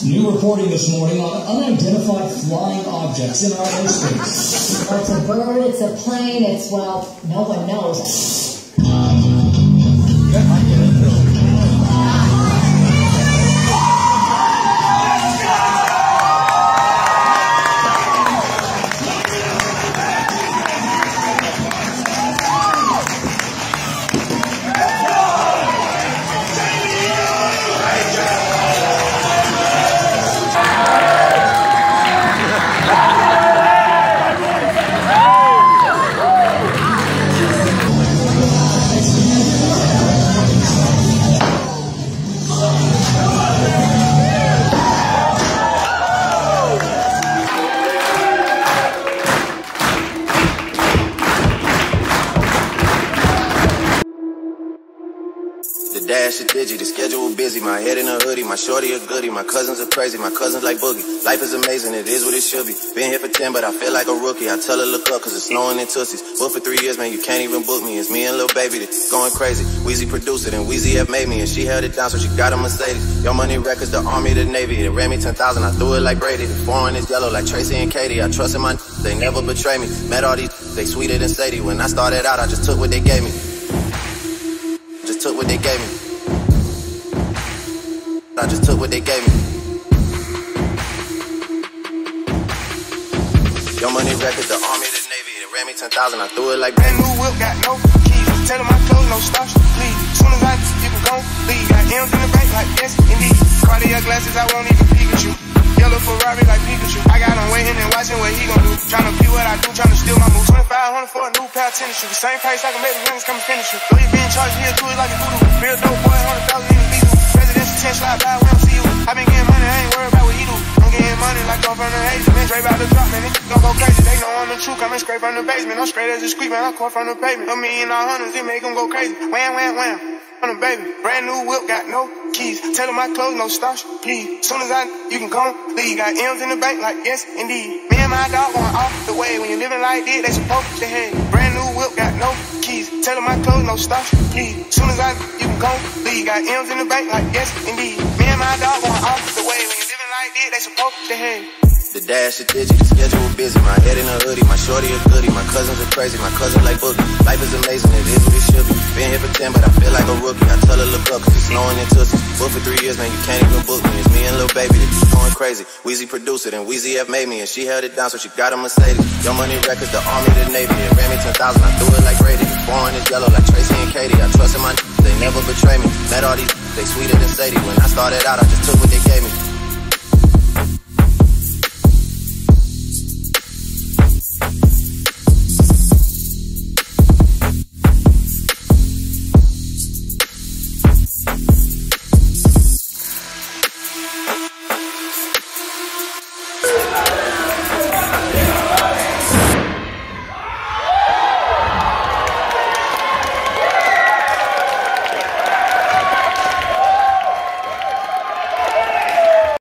New reporting this morning on unidentified flying objects in our airspace. Well, it's a bird, it's a plane, it's, well, no one knows. Dash is digi, the schedule busy. My head in a hoodie, my shorty a goodie. My cousins are crazy, my cousins like boogie. Life is amazing, it is what it should be. Been here for 10, but I feel like a rookie. I tell her look up, cause it's snowing in Tootsies. Booked for three years, man, you can't even book me. It's me and little Baby that's going crazy. Weezy produced it, and Weezy have made me, and she held it down, so she got a Mercedes. Your money records, the army, the navy. It ran me 10,000, I threw it like Brady. The foreign is yellow like Tracy McGrady. I trust in my they never betray me. Met all these, they sweeter than Sadie. When I started out, I just took what they gave me. Just took what they gave me. I just took what they gave me. Your money records, the army, the navy. It ran me 10,000, I threw it like Brand new whip, got no keys. Tell my clothes, no stops, please. Soon as I you can go leave. Got M's in the bank like yes, indeed. Cartier glasses, I won't even Pikachu. Yellow Ferrari like Pikachu. I got him waiting and watching what he gon' do. Tryna be what I do, tryna steal my moves. 2500 for a new pair of tennis shoes. The same price I can make the rings come and finish you. Though you been charged here, do it like a voodoo. Real dope boy, 100,000 in the beat. Presidential 10 slide by, go crazy. They know I'm the truth. Coming straight from the basement. I'm straight as a squeak, man. I caught from the pavement. A million all hundreds, it make them go crazy. Wham, wham, wham. On the baby. Brand new whip, got no keys. Tell them my clothes, no starch, please. Soon as I, you can come, leave. Got M's in the bank, like yes, indeed. Me and my dog going off the way. When you living like this, they supposed to hate. Brand new whip, got no keys. Tell them my clothes, no starch, please. Soon as I, you can come, leave. Got M's in the bank, like yes, indeed. Me and my dog going off the way. When you living like this, they supposed to hate. The dash is digi, the schedule busy. My head in a hoodie, my shorty a goodie. My cousins are crazy, my cousin like boogie. Life is amazing, it is what it should be. Been here for 10, but I feel like a rookie. I tell her look up, cause it's snowing in Tootsies. Booked for three years, man, you can't even book me. It's me and little Baby that keep going crazy. Weezy produced it, and Weezy have made me, and she held it down, so she got a Mercedes. Your money records, the army, the navy. It ran me 10,000, I threw it like Brady. The foreign is yellow like Tracy McGrady. I trust in my they never betray me. Met all these, they sweeter than Sadie. When I started out, I just took what they gave me.